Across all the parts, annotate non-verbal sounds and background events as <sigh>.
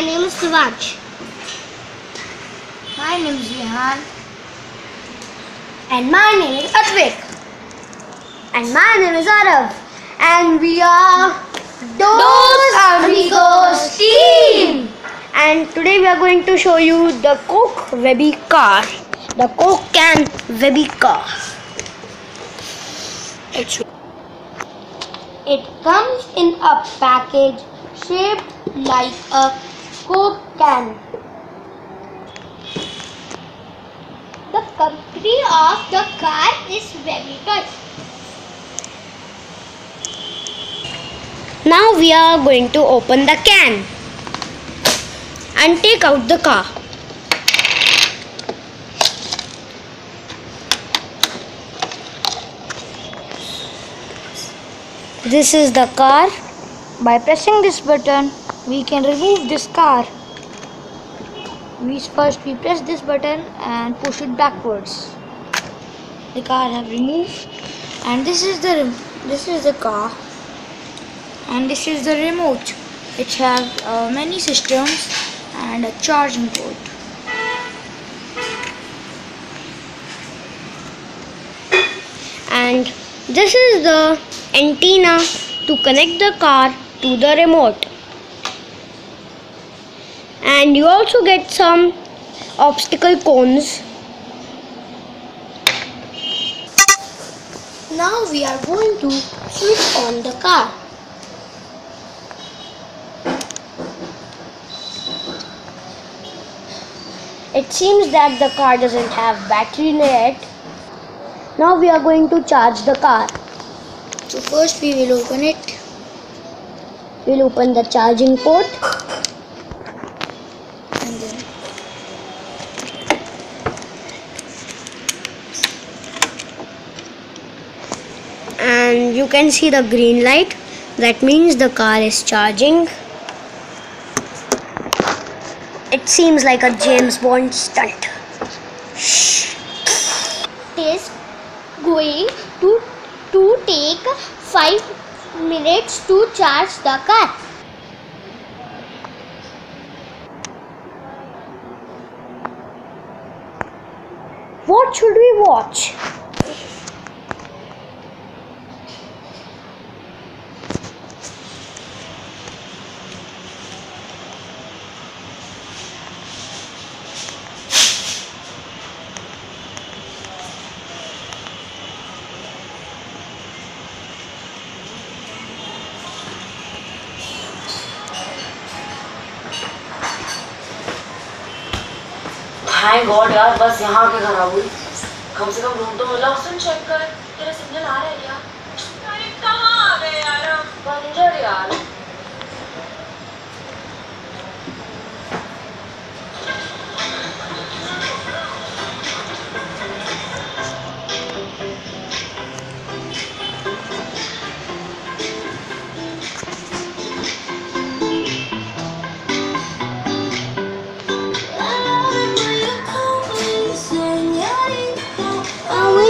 My name is Divansh. My name is Rehan. And my name is Atvik. And my name is Arav. And we are Dos Emegos Team. And today we are going to show you the Coke Webby car. The Coke can Webby car. It's It comes in a package shaped like a Coke can. The company of the car is very good. Now we are going to open the can and take out the car. This is the car. by pressing this button, we can remove this car. We first we press this button and push it backwards. The car have removed, and this is the this is the car, and this is the remote. which have uh, many systems and a charging port. and this is the antenna to connect the car to the remote and you also get some obstacle cones now we are going to switch on the car it seems that the car doesn't have battery yet now we are going to charge the car. So first we will open it. We'll open the charging port. and then And you can see the green light. That means the car is charging. It seems like a James Bond stunt. Is going to to take 5 minutes to charge the car. What should we watch? Thank God यार बस यहाँ के खराब हुई। कम से कम room तो मिला सुन check कर। तेरा सिग्नल आ रहा है यार अरे कहाँ आ गए यार बंजर यार।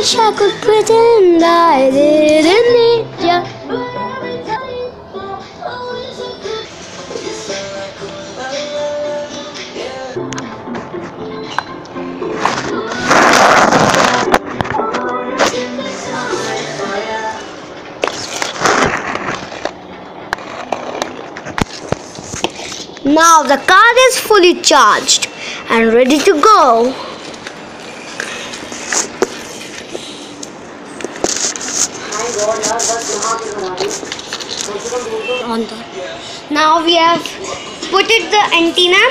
Wish I could pretend I didn't need ya. Now the car is fully charged and ready to go. On the now we have put it the antenna.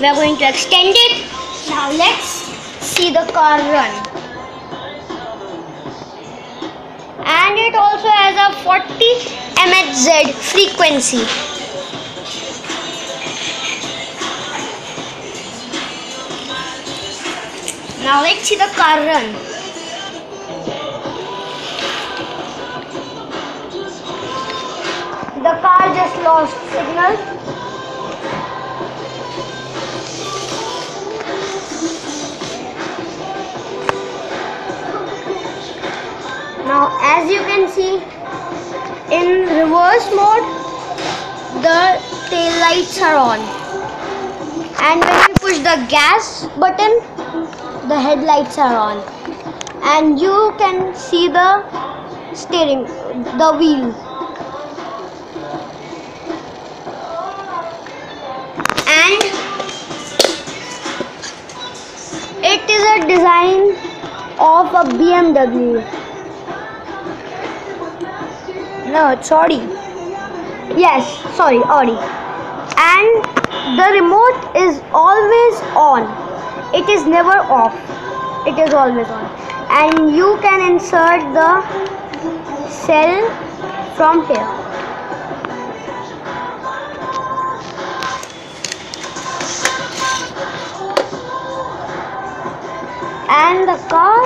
We are going to extend it. Now let's see the car run. And it also has a 40 mhz frequency. Now let's see the car run The car just lost signal. Now as you can see in reverse mode the tail headlights are on. And when you push the gas button, the headlights are on. And you can see the steering, the wheel. It is a design of a BMW. No, it's Audi. Yes, sorry, Audi. And the remote is always on. It is never off. It is always on. And you can insert the cell from here. and the car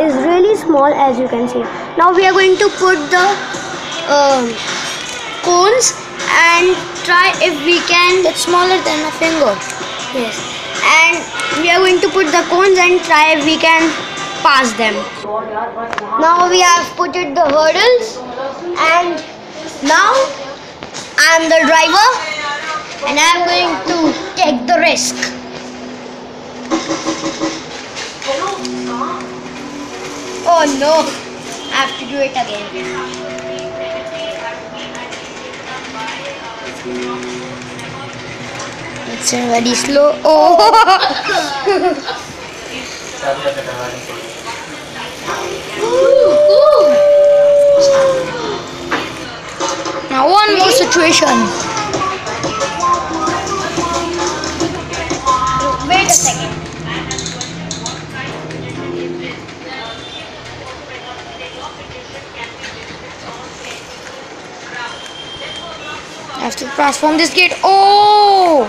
is really small as you can see. Now we are going to put the um, cones and try if we can it's smaller than a finger. Yes. And we are going to put the cones and try if we can pass them. Now we have put it the hurdles. And now I am the driver. And I am going to take the risk. Oh no i have to do it again It's very slow. Oh! <laughs> now one more situation. wait a second have to transform this gate. Oh!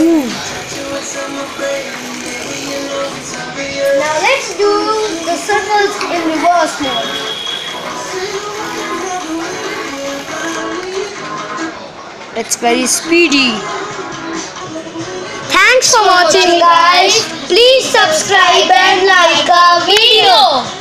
Hmm. now let's do the circles in reverse mode It's very speedy. Thanks for watching guys. Please subscribe and like our video.